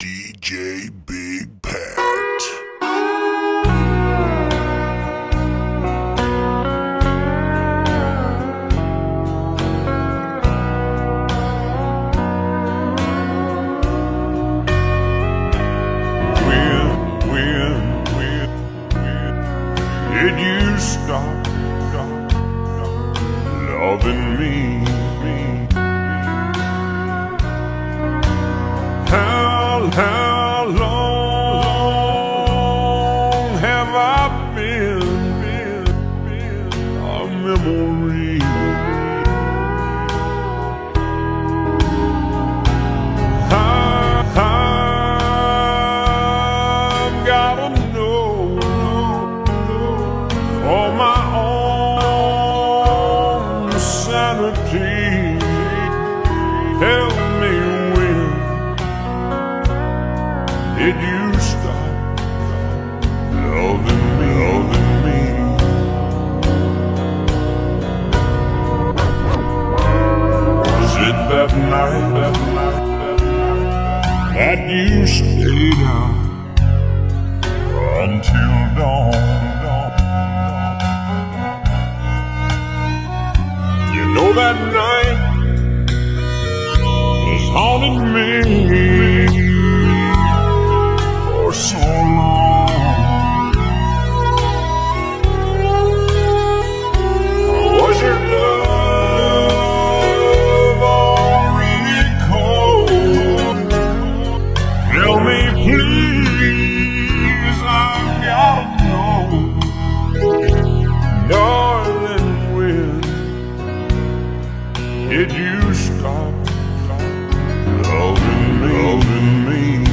DJ Big Pat. When, when, when, when did you stop, stop, stop loving me? memory. I've gotta know for my own sanity. Tell me when did you? that you stayed up until dawn. You know that. Did you stop loving me? Loving me?